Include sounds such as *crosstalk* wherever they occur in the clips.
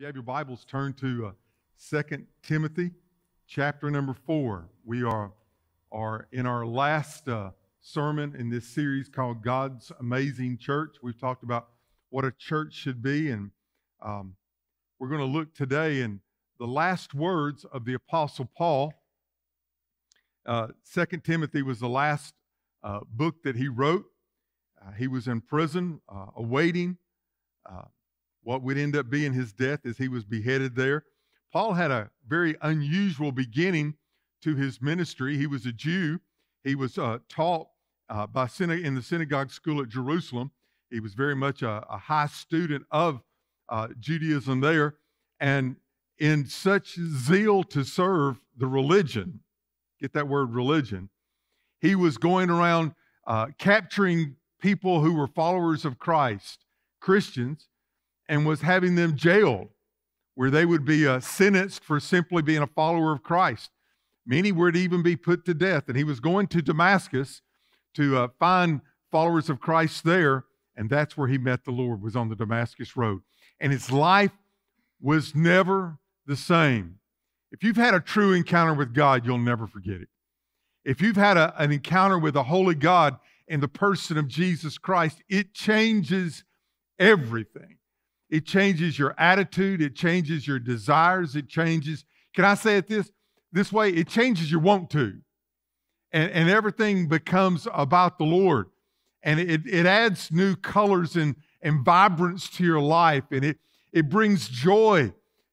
you have your Bibles, turn to uh, 2 Timothy chapter number 4. We are, are in our last uh, sermon in this series called God's Amazing Church. We've talked about what a church should be, and um, we're going to look today in the last words of the Apostle Paul. Uh, 2 Timothy was the last uh, book that he wrote. He was in prison awaiting what would end up being his death as he was beheaded there. Paul had a very unusual beginning to his ministry. He was a Jew. He was uh, taught uh, by in the synagogue school at Jerusalem. He was very much a, a high student of uh, Judaism there. And in such zeal to serve the religion, get that word religion, he was going around uh, capturing people who were followers of Christ, Christians, and was having them jailed, where they would be uh, sentenced for simply being a follower of Christ. Many would even be put to death. And he was going to Damascus to uh, find followers of Christ there, and that's where he met the Lord, was on the Damascus Road. And his life was never the same. If you've had a true encounter with God, you'll never forget it. If you've had a, an encounter with a holy God in the person of Jesus Christ, it changes everything. It changes your attitude. It changes your desires. It changes, can I say it this, this way? It changes your want to. And, and everything becomes about the Lord. And it, it adds new colors and, and vibrance to your life. And it, it brings joy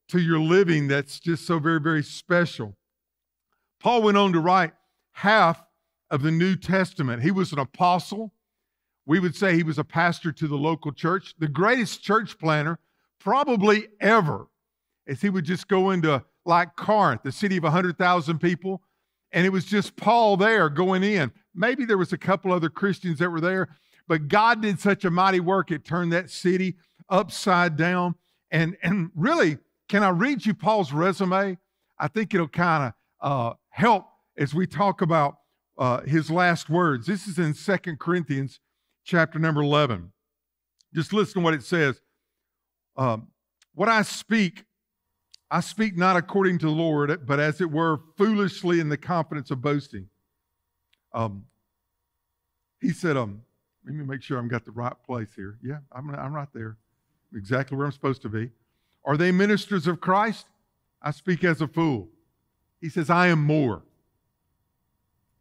to your living that's just so very, very special. Paul went on to write half of the New Testament. He was an apostle, we would say he was a pastor to the local church, the greatest church planter probably ever, as he would just go into like Corinth, the city of 100,000 people, and it was just Paul there going in. Maybe there was a couple other Christians that were there, but God did such a mighty work, it turned that city upside down. And, and really, can I read you Paul's resume? I think it'll kind of uh, help as we talk about uh, his last words. This is in Second Corinthians chapter number 11. Just listen to what it says. Um, what I speak, I speak not according to the Lord, but as it were, foolishly in the confidence of boasting. Um, he said, um, let me make sure I've got the right place here. Yeah, I'm, I'm right there, exactly where I'm supposed to be. Are they ministers of Christ? I speak as a fool. He says, I am more.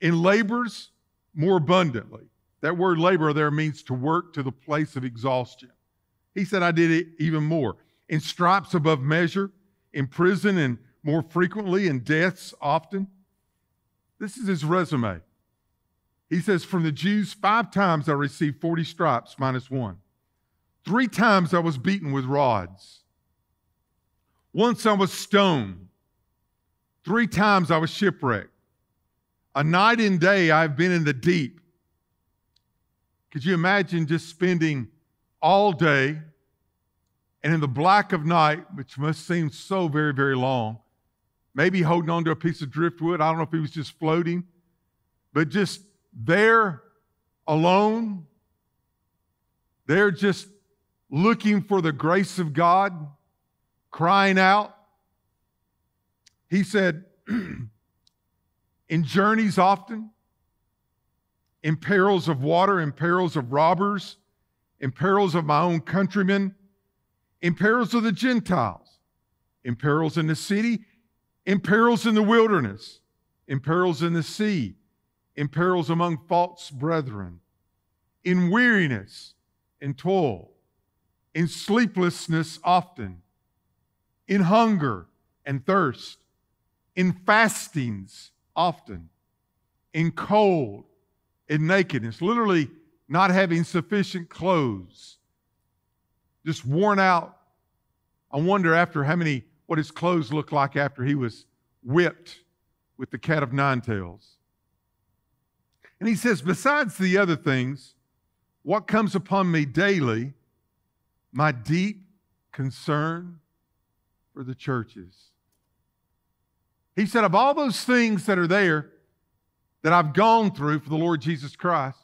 In labors, more abundantly. That word labor there means to work to the place of exhaustion. He said, I did it even more. In stripes above measure, in prison and more frequently, in deaths often. This is his resume. He says, From the Jews, five times I received 40 stripes minus one. Three times I was beaten with rods. Once I was stoned. Three times I was shipwrecked. A night and day I've been in the deep. Could you imagine just spending all day and in the black of night, which must seem so very, very long, maybe holding on to a piece of driftwood? I don't know if he was just floating, but just there alone, there just looking for the grace of God, crying out. He said, *clears throat* in journeys often, in perils of water, in perils of robbers, in perils of my own countrymen, in perils of the Gentiles, in perils in the city, in perils in the wilderness, in perils in the sea, in perils among false brethren, in weariness, in toil, in sleeplessness often, in hunger and thirst, in fastings often, in cold in nakedness, literally not having sufficient clothes, just worn out. I wonder after how many, what his clothes looked like after he was whipped with the cat of nine tails. And he says, besides the other things, what comes upon me daily, my deep concern for the churches. He said, of all those things that are there, that I've gone through for the Lord Jesus Christ.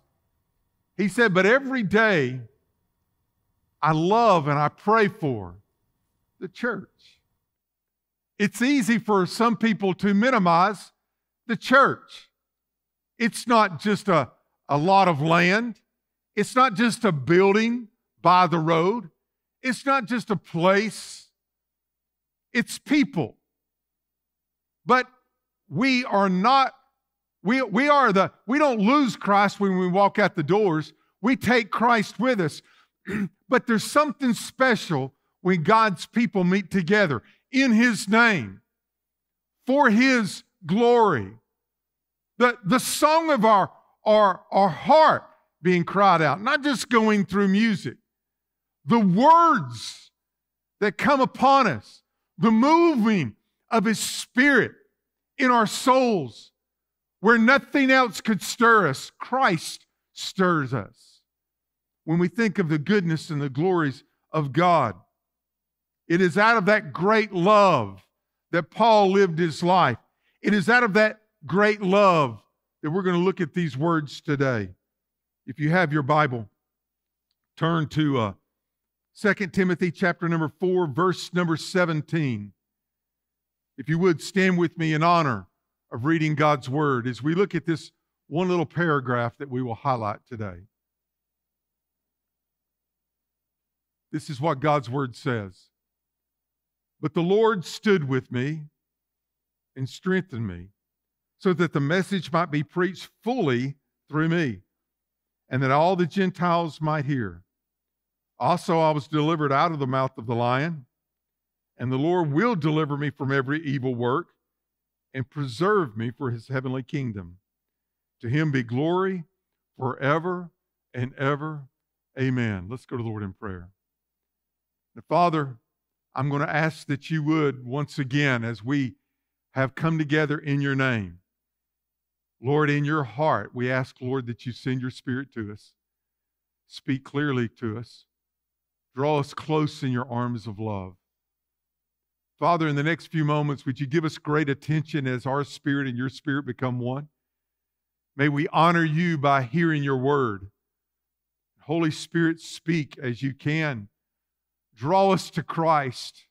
He said, But every day I love and I pray for the church. It's easy for some people to minimize the church. It's not just a, a lot of land, it's not just a building by the road, it's not just a place, it's people. But we are not, we, we are the, we don't lose Christ when we walk out the doors. We take Christ with us. *clears throat* but there's something special when God's people meet together in His name for His glory. The, the song of our, our, our heart being cried out, not just going through music. The words that come upon us, the moving of His Spirit in our souls, where nothing else could stir us, Christ stirs us. When we think of the goodness and the glories of God, it is out of that great love that Paul lived his life. It is out of that great love that we're going to look at these words today. If you have your Bible, turn to uh, 2 Timothy chapter number 4, verse number 17. If you would stand with me in honor of reading God's word as we look at this one little paragraph that we will highlight today. This is what God's word says. But the Lord stood with me and strengthened me so that the message might be preached fully through me and that all the Gentiles might hear. Also, I was delivered out of the mouth of the lion, and the Lord will deliver me from every evil work and preserve me for his heavenly kingdom. To him be glory forever and ever. Amen. Let's go to the Lord in prayer. Now, Father, I'm going to ask that you would once again, as we have come together in your name, Lord, in your heart, we ask, Lord, that you send your spirit to us. Speak clearly to us. Draw us close in your arms of love. Father, in the next few moments, would you give us great attention as our spirit and your spirit become one? May we honor you by hearing your word. Holy Spirit, speak as you can. Draw us to Christ,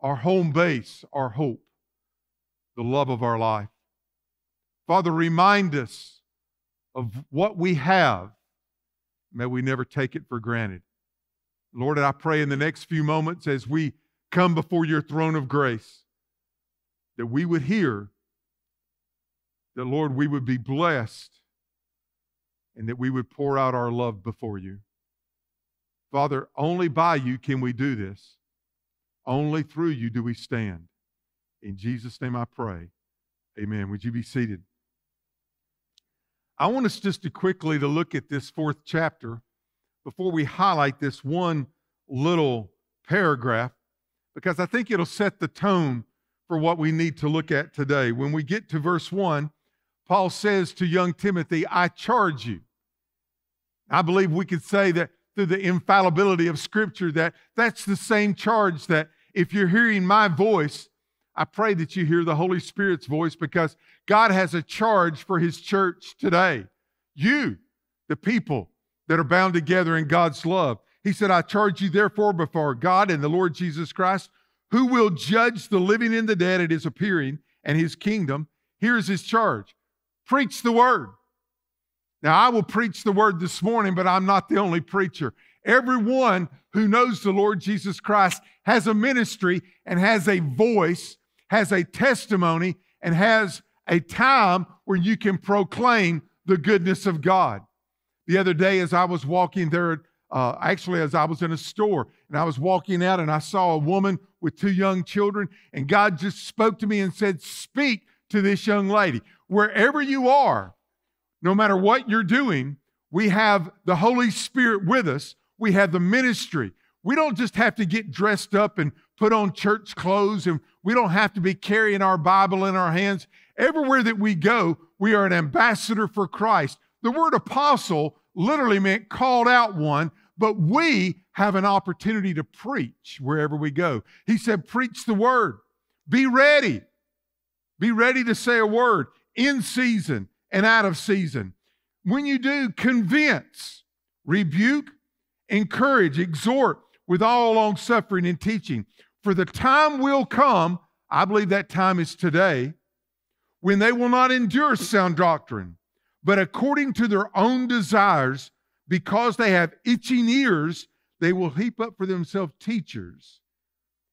our home base, our hope, the love of our life. Father, remind us of what we have. May we never take it for granted. Lord, I pray in the next few moments as we come before your throne of grace, that we would hear that, Lord, we would be blessed and that we would pour out our love before you. Father, only by you can we do this. Only through you do we stand. In Jesus' name I pray. Amen. Would you be seated? I want us just to quickly to look at this fourth chapter before we highlight this one little paragraph because I think it'll set the tone for what we need to look at today. When we get to verse 1, Paul says to young Timothy, I charge you. I believe we could say that through the infallibility of Scripture, that that's the same charge that if you're hearing my voice, I pray that you hear the Holy Spirit's voice because God has a charge for His church today. You, the people that are bound together in God's love. He said, I charge you therefore before God and the Lord Jesus Christ, who will judge the living and the dead at his appearing and his kingdom. Here's his charge preach the word. Now, I will preach the word this morning, but I'm not the only preacher. Everyone who knows the Lord Jesus Christ has a ministry and has a voice, has a testimony, and has a time where you can proclaim the goodness of God. The other day, as I was walking there uh, actually, as I was in a store and I was walking out and I saw a woman with two young children, and God just spoke to me and said, Speak to this young lady. Wherever you are, no matter what you're doing, we have the Holy Spirit with us. We have the ministry. We don't just have to get dressed up and put on church clothes, and we don't have to be carrying our Bible in our hands. Everywhere that we go, we are an ambassador for Christ. The word apostle literally meant called out one, but we have an opportunity to preach wherever we go. He said, Preach the word. Be ready. Be ready to say a word in season and out of season. When you do, convince, rebuke, encourage, exhort with all long suffering and teaching. For the time will come, I believe that time is today, when they will not endure sound doctrine, but according to their own desires, because they have itching ears, they will heap up for themselves teachers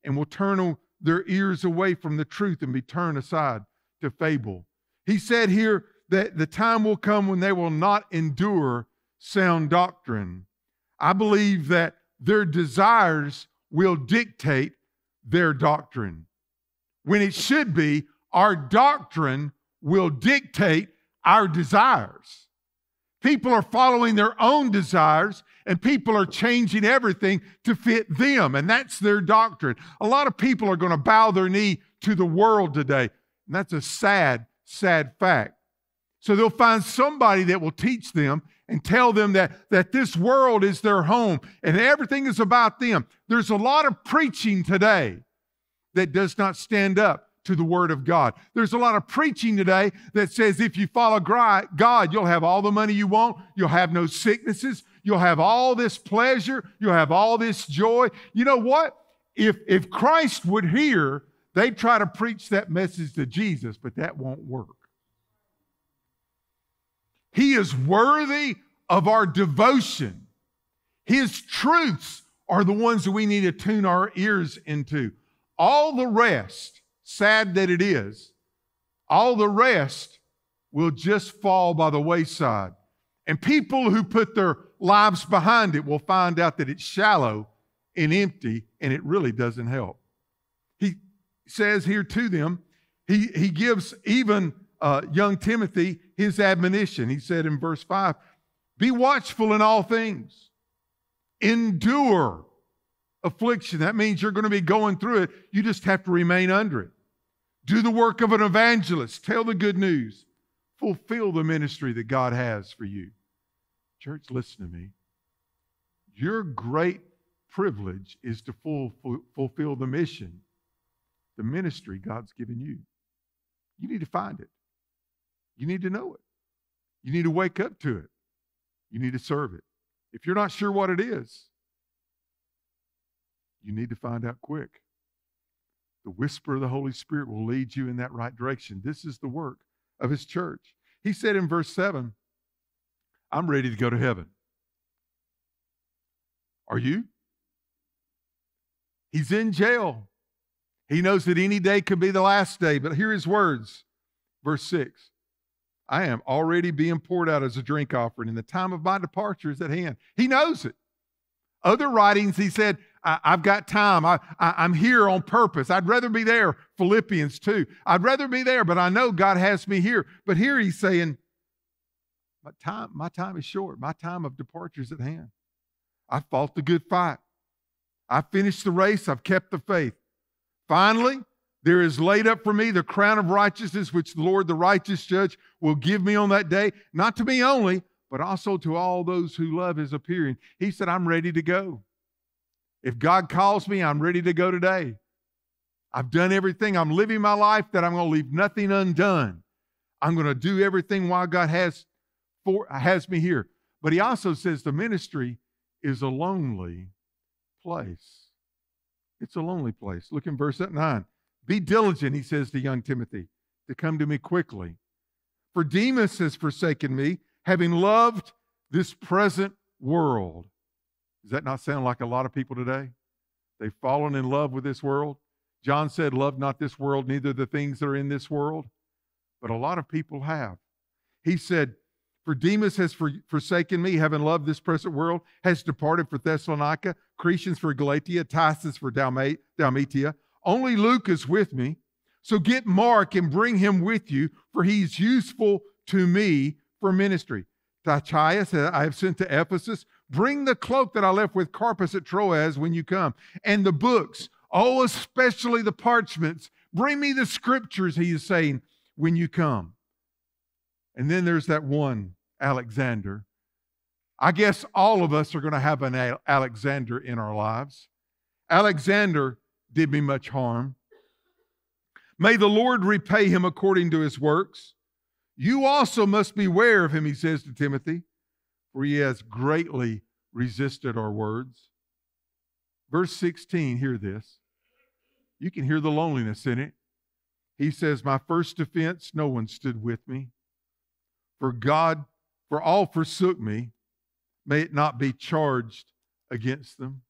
and will turn their ears away from the truth and be turned aside to fable. He said here that the time will come when they will not endure sound doctrine. I believe that their desires will dictate their doctrine. When it should be, our doctrine will dictate our desires. People are following their own desires and people are changing everything to fit them, and that's their doctrine. A lot of people are going to bow their knee to the world today, and that's a sad, sad fact. So they'll find somebody that will teach them and tell them that, that this world is their home and everything is about them. There's a lot of preaching today that does not stand up to the Word of God. There's a lot of preaching today that says if you follow God, you'll have all the money you want, you'll have no sicknesses, you'll have all this pleasure, you'll have all this joy. You know what? If, if Christ would hear, they'd try to preach that message to Jesus, but that won't work. He is worthy of our devotion. His truths are the ones that we need to tune our ears into. All the rest, sad that it is, all the rest will just fall by the wayside. And people who put their lives behind it will find out that it's shallow and empty and it really doesn't help. He says here to them, he, he gives even uh, young Timothy his admonition. He said in verse 5 Be watchful in all things, endure affliction. That means you're going to be going through it. You just have to remain under it. Do the work of an evangelist, tell the good news, fulfill the ministry that God has for you. Church, listen to me. Your great privilege is to fulfill the mission, the ministry God's given you. You need to find it. You need to know it. You need to wake up to it. You need to serve it. If you're not sure what it is, you need to find out quick. The whisper of the Holy Spirit will lead you in that right direction. This is the work of His church. He said in verse 7, I'm ready to go to heaven. Are you? He's in jail. He knows that any day could be the last day, but hear his words. Verse 6 I am already being poured out as a drink offering, and the time of my departure is at hand. He knows it. Other writings, he said, I, have got time. I, I, am here on purpose. I'd rather be there. Philippians 2. I'd rather be there, but I know God has me here. But here he's saying, my time, my time is short. My time of departure is at hand. I fought the good fight. I finished the race. I've kept the faith. Finally, there is laid up for me the crown of righteousness, which the Lord, the righteous judge, will give me on that day, not to me only, but also to all those who love his appearing. He said, I'm ready to go. If God calls me, I'm ready to go today. I've done everything. I'm living my life that I'm going to leave nothing undone. I'm going to do everything while God has for has me here. But he also says the ministry is a lonely place. It's a lonely place. Look in verse 9. Be diligent, he says to young Timothy, to come to me quickly. For Demas has forsaken me, having loved this present world. Does that not sound like a lot of people today? They've fallen in love with this world. John said, Love not this world, neither the things that are in this world. But a lot of people have. He said, For Demas has forsaken me, having loved this present world, has departed for Thessalonica, Crescens for Galatia, Titus for Dalmatia. Only Luke is with me. So get Mark and bring him with you, for he's useful to me for ministry. Tychicus, uh, I have sent to Ephesus. Bring the cloak that I left with Carpus at Troas when you come, and the books, oh, especially the parchments. Bring me the scriptures, he is saying, when you come. And then there's that one, Alexander. I guess all of us are going to have an Alexander in our lives. Alexander did me much harm. May the Lord repay him according to his works. You also must beware of him, he says to Timothy, for he has greatly resisted our words. Verse 16, hear this. You can hear the loneliness in it. He says, My first defense, no one stood with me. For God, for all forsook me. May it not be charged against them.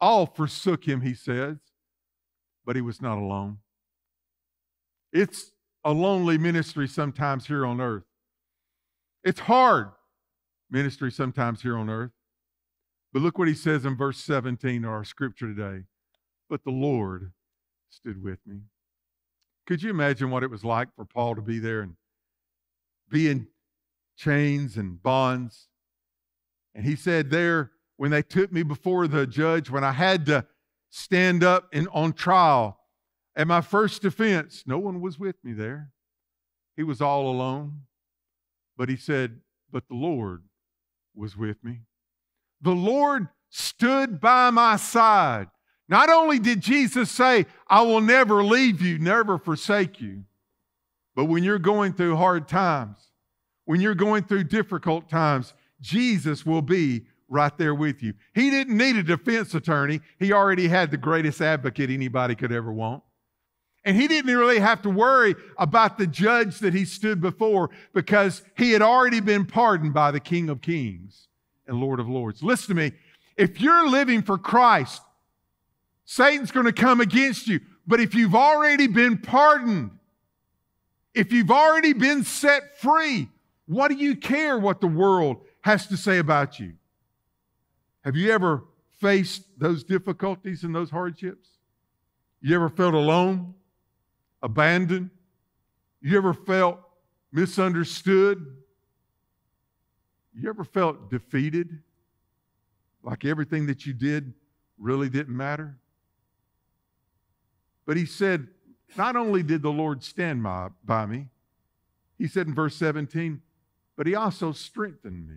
All forsook him, he says, but he was not alone. It's a lonely ministry sometimes here on earth. It's hard ministry sometimes here on earth. But look what he says in verse 17 of our scripture today. But the Lord stood with me. Could you imagine what it was like for Paul to be there and be in chains and bonds? And he said, There, when they took me before the judge, when I had to stand up and on trial, at my first defense, no one was with me there. He was all alone. But he said, But the Lord was with me. The Lord stood by my side. Not only did Jesus say, I will never leave you, never forsake you, but when you're going through hard times, when you're going through difficult times, Jesus will be right there with you. He didn't need a defense attorney, he already had the greatest advocate anybody could ever want. And he didn't really have to worry about the judge that he stood before because he had already been pardoned by the King of Kings and Lord of Lords. Listen to me. If you're living for Christ, Satan's going to come against you. But if you've already been pardoned, if you've already been set free, what do you care what the world has to say about you? Have you ever faced those difficulties and those hardships? You ever felt alone? Abandoned? You ever felt misunderstood? You ever felt defeated? Like everything that you did really didn't matter? But he said, not only did the Lord stand by, me, he said in verse 17, but he also strengthened me.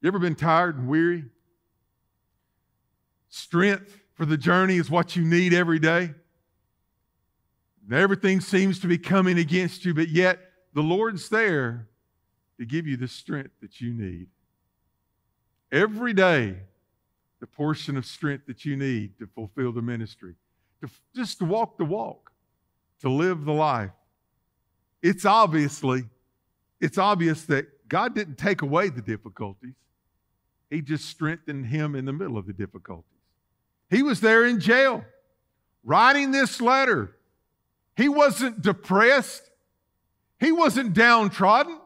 You ever been tired and weary? Strength for the journey is what you need every day. Everything seems to be coming against you, but yet the Lord's there to give you the strength that you need. Every day, the portion of strength that you need to fulfill the ministry, to just to walk the walk, to live the life. It's obviously, it's obvious that God didn't take away the difficulties. He just strengthened him in the middle of the difficulties. He was there in jail, writing this letter he wasn't depressed. He wasn't downtrodden.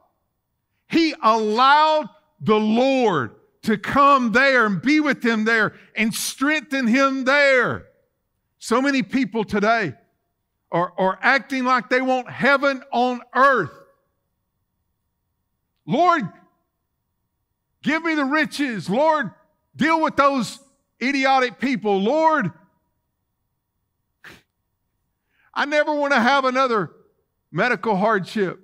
He allowed the Lord to come there and be with him there and strengthen him there. So many people today are, are acting like they want heaven on earth. Lord, give me the riches. Lord, deal with those idiotic people. Lord, I never want to have another medical hardship.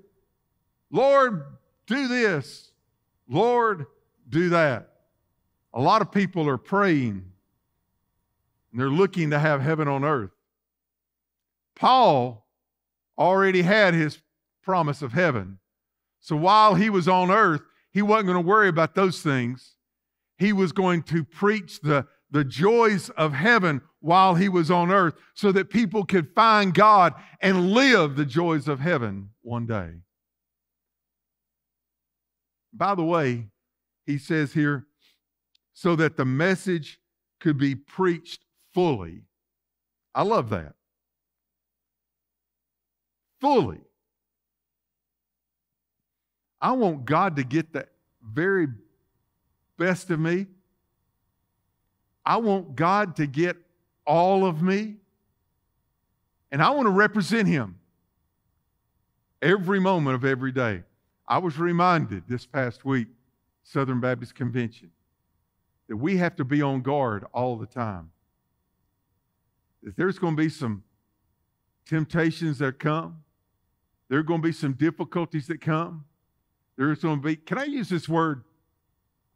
Lord, do this. Lord, do that. A lot of people are praying and they're looking to have heaven on earth. Paul already had his promise of heaven. So while he was on earth, he wasn't going to worry about those things. He was going to preach the, the joys of heaven while he was on earth so that people could find God and live the joys of heaven one day. By the way, he says here, so that the message could be preached fully. I love that. Fully. I want God to get the very best of me. I want God to get all of me. And I want to represent him every moment of every day. I was reminded this past week, Southern Baptist Convention, that we have to be on guard all the time. That there's going to be some temptations that come, there are going to be some difficulties that come. There's going to be, can I use this word?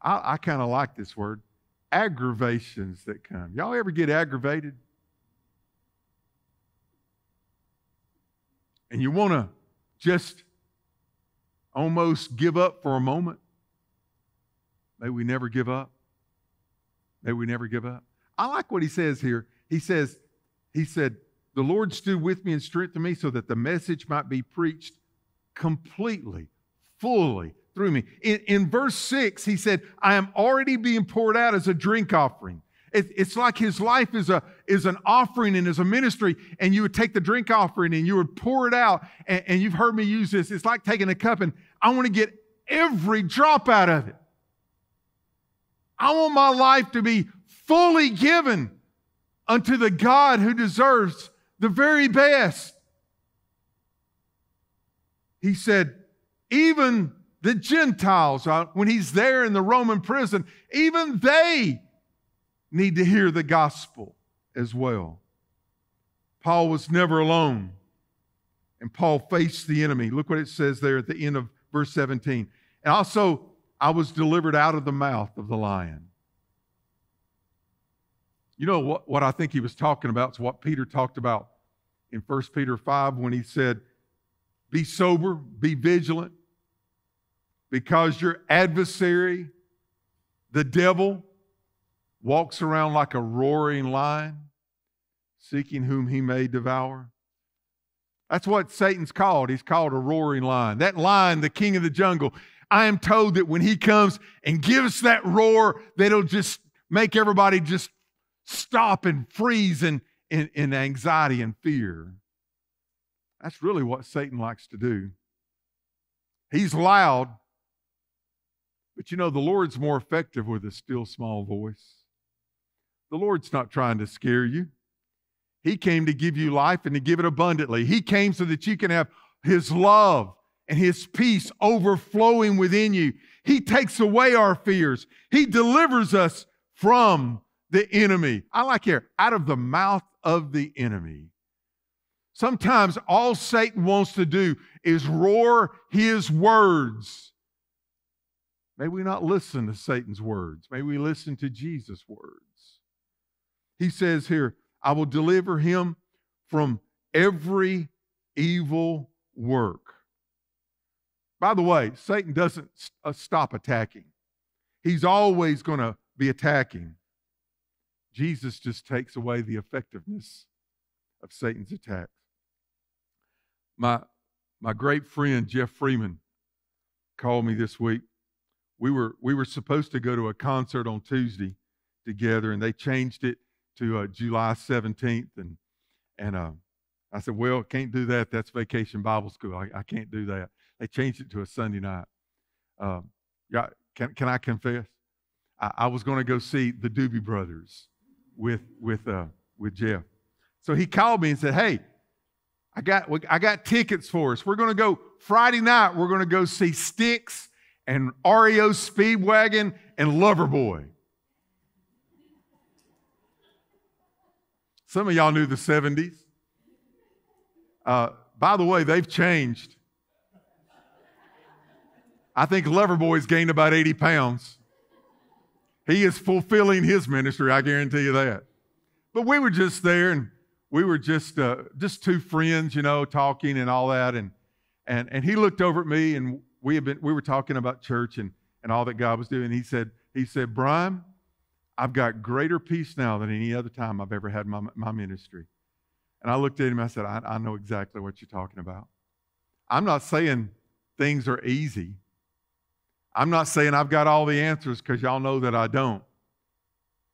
I, I kind of like this word aggravations that come. Y'all ever get aggravated? And you want to just almost give up for a moment? May we never give up. May we never give up. I like what he says here. He says, he said, The Lord stood with me and strengthened me so that the message might be preached completely, fully through me. In, in verse 6, he said, I am already being poured out as a drink offering. It, it's like his life is, a, is an offering and is a ministry, and you would take the drink offering and you would pour it out. And, and you've heard me use this. It's like taking a cup, and I want to get every drop out of it. I want my life to be fully given unto the God who deserves the very best. He said, even the Gentiles, uh, when he's there in the Roman prison, even they need to hear the gospel as well. Paul was never alone, and Paul faced the enemy. Look what it says there at the end of verse 17. And also, I was delivered out of the mouth of the lion. You know what, what I think he was talking about is what Peter talked about in 1 Peter 5 when he said, Be sober, be vigilant, because your adversary, the devil, walks around like a roaring lion, seeking whom he may devour. That's what Satan's called. He's called a roaring lion. That lion, the king of the jungle, I am told that when he comes and gives that roar, that it'll just make everybody just stop and freeze in, in, in anxiety and fear. That's really what Satan likes to do. He's loud, but you know, the Lord's more effective with a still small voice. The Lord's not trying to scare you. He came to give you life and to give it abundantly. He came so that you can have His love and His peace overflowing within you. He takes away our fears. He delivers us from the enemy. I like here, out of the mouth of the enemy. Sometimes all Satan wants to do is roar his words May we not listen to Satan's words. May we listen to Jesus' words. He says here, I will deliver him from every evil work. By the way, Satan doesn't uh, stop attacking, he's always going to be attacking. Jesus just takes away the effectiveness of Satan's attacks. My, my great friend Jeff Freeman called me this week we were we were supposed to go to a concert on Tuesday together, and they changed it to uh, July 17th, and and uh, I said, well, can't do that. That's Vacation Bible School. I, I can't do that. They changed it to a Sunday night. Uh, yeah, can can I confess? I, I was going to go see the Doobie Brothers with with uh, with Jeff. So he called me and said, hey. I got, I got tickets for us. We're going to go Friday night. We're going to go see Styx and REO Speedwagon and Loverboy. Some of y'all knew the 70s. Uh, by the way, they've changed. I think Loverboy's gained about 80 pounds. He is fulfilling his ministry, I guarantee you that. But we were just there and we were just uh, just two friends, you know, talking and all that. And, and, and he looked over at me and we have been we were talking about church and, and all that God was doing. He said, he said, Brian, I've got greater peace now than any other time I've ever had my, my ministry. And I looked at him, and I said, I, I know exactly what you're talking about. I'm not saying things are easy. I'm not saying I've got all the answers because y'all know that I don't.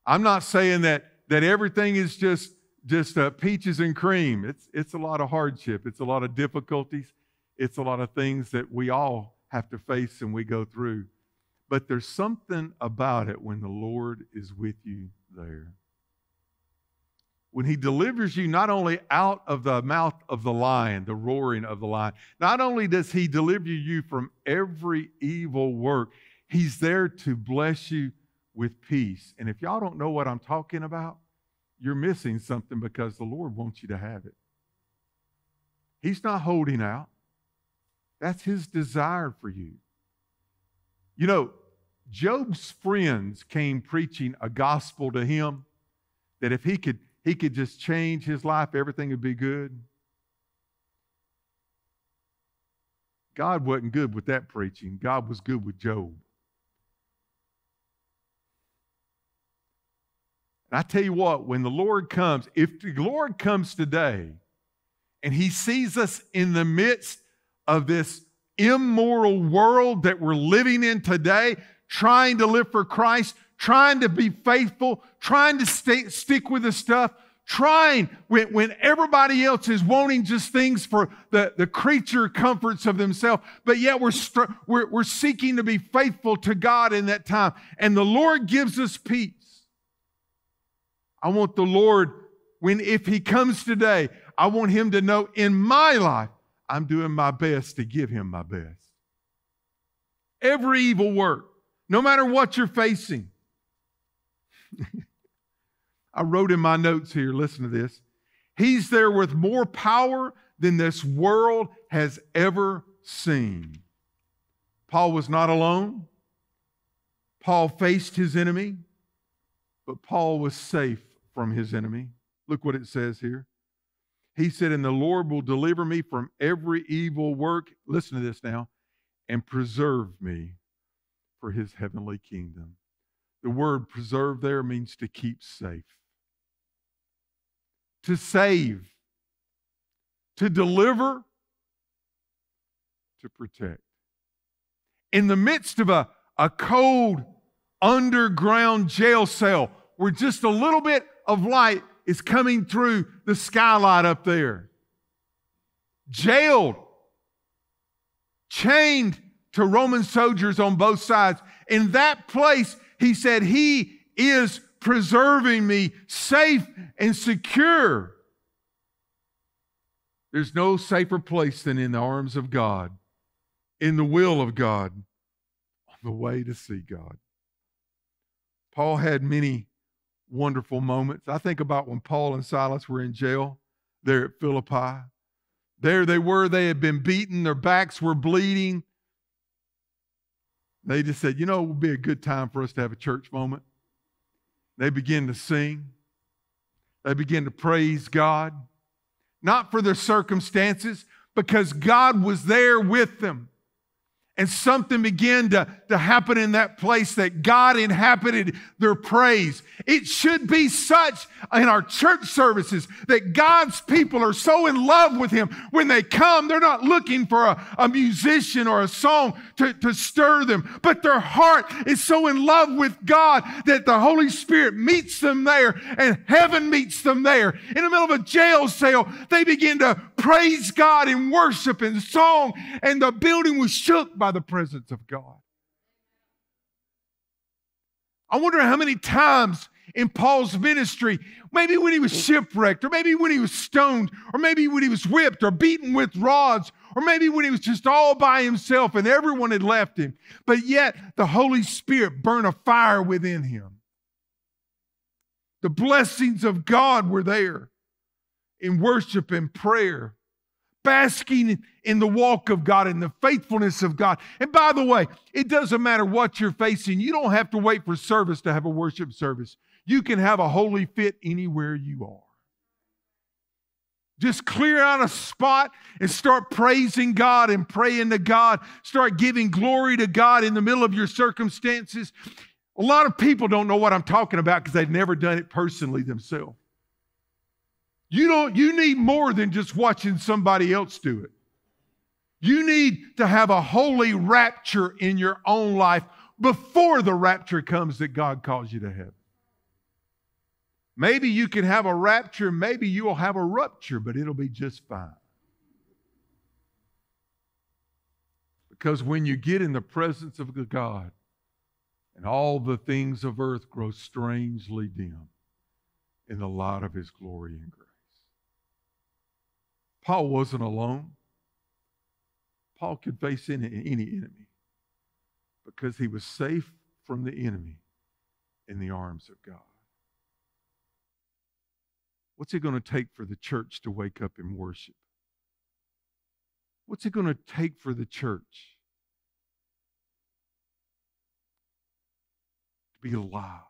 I'm not saying that that everything is just just uh, peaches and cream. It's it's a lot of hardship. It's a lot of difficulties. It's a lot of things that we all have to face and we go through. But there's something about it when the Lord is with you there. When he delivers you not only out of the mouth of the lion, the roaring of the lion, not only does he deliver you from every evil work, he's there to bless you with peace. And if y'all don't know what I'm talking about, you're missing something because the Lord wants you to have it. He's not holding out. That's his desire for you. You know, Job's friends came preaching a gospel to him that if he could he could just change his life, everything would be good. God wasn't good with that preaching. God was good with Job. And I tell you what, when the Lord comes, if the Lord comes today and he sees us in the midst of this immoral world that we're living in today, trying to live for Christ, trying to be faithful, trying to stay, stick with the stuff, trying when, when everybody else is wanting just things for the, the creature comforts of themselves, but yet we're, we're, we're seeking to be faithful to God in that time. And the Lord gives us peace. I want the Lord, when if He comes today, I want Him to know in my life, I'm doing my best to give Him my best. Every evil work, no matter what you're facing. *laughs* I wrote in my notes here, listen to this. He's there with more power than this world has ever seen. Paul was not alone. Paul faced his enemy, but Paul was safe from his enemy. Look what it says here. He said, And the Lord will deliver me from every evil work. Listen to this now, and preserve me for his heavenly kingdom. The word preserve there means to keep safe, to save, to deliver, to protect. In the midst of a, a cold underground jail cell where just a little bit of light is coming through the skylight up there. Jailed, chained to Roman soldiers on both sides. In that place, he said, He is preserving me safe and secure. There's no safer place than in the arms of God, in the will of God, on the way to see God. Paul had many wonderful moments. I think about when Paul and Silas were in jail there at Philippi. There they were, they had been beaten, their backs were bleeding. They just said, you know, it would be a good time for us to have a church moment. They began to sing, they began to praise God, not for their circumstances, because God was there with them. And something began to, to happen in that place that God inhabited their praise. It should be such in our church services that God's people are so in love with Him. When they come, they're not looking for a, a musician or a song to, to stir them, but their heart is so in love with God that the Holy Spirit meets them there and heaven meets them there. In the middle of a jail cell, they begin to praise God in worship and song, and the building was shook by the presence of God. I wonder how many times in Paul's ministry, maybe when he was shipwrecked, or maybe when he was stoned, or maybe when he was whipped or beaten with rods, or maybe when he was just all by himself and everyone had left him, but yet the Holy Spirit burned a fire within him. The blessings of God were there in worship and prayer basking in the walk of God and the faithfulness of God. And by the way, it doesn't matter what you're facing. You don't have to wait for service to have a worship service. You can have a holy fit anywhere you are. Just clear out a spot and start praising God and praying to God. Start giving glory to God in the middle of your circumstances. A lot of people don't know what I'm talking about because they've never done it personally themselves. You don't you need more than just watching somebody else do it. You need to have a holy rapture in your own life before the rapture comes that God calls you to have. Maybe you can have a rapture, maybe you'll have a rupture, but it'll be just fine. Because when you get in the presence of God and all the things of earth grow strangely dim in the light of his glory and grace. Paul wasn't alone. Paul could face any, any enemy because he was safe from the enemy in the arms of God. What's it going to take for the church to wake up and worship? What's it going to take for the church to be alive?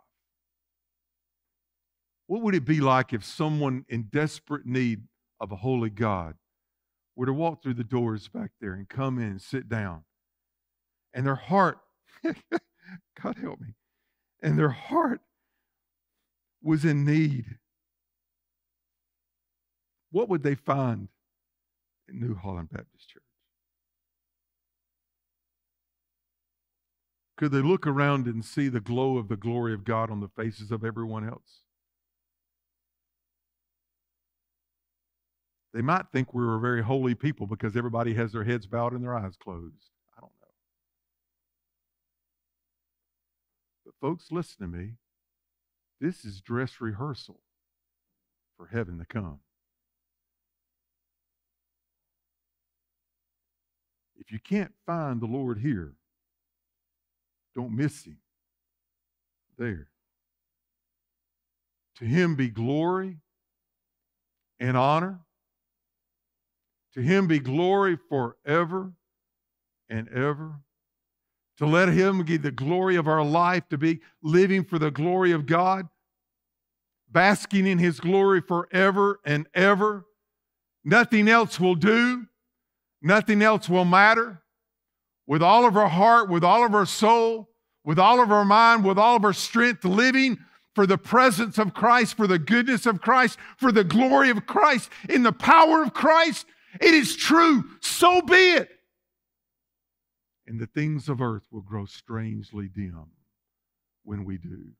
What would it be like if someone in desperate need of a holy God were to walk through the doors back there and come in and sit down. And their heart, *laughs* God help me, and their heart was in need, what would they find in New Holland Baptist Church? Could they look around and see the glow of the glory of God on the faces of everyone else? They might think we were a very holy people because everybody has their heads bowed and their eyes closed. I don't know. But, folks, listen to me. This is dress rehearsal for heaven to come. If you can't find the Lord here, don't miss him there. To him be glory and honor. To him be glory forever and ever. To let him give the glory of our life, to be living for the glory of God, basking in his glory forever and ever. Nothing else will do. Nothing else will matter with all of our heart, with all of our soul, with all of our mind, with all of our strength, living for the presence of Christ, for the goodness of Christ, for the glory of Christ, in the power of Christ. It is true. So be it. And the things of earth will grow strangely dim when we do.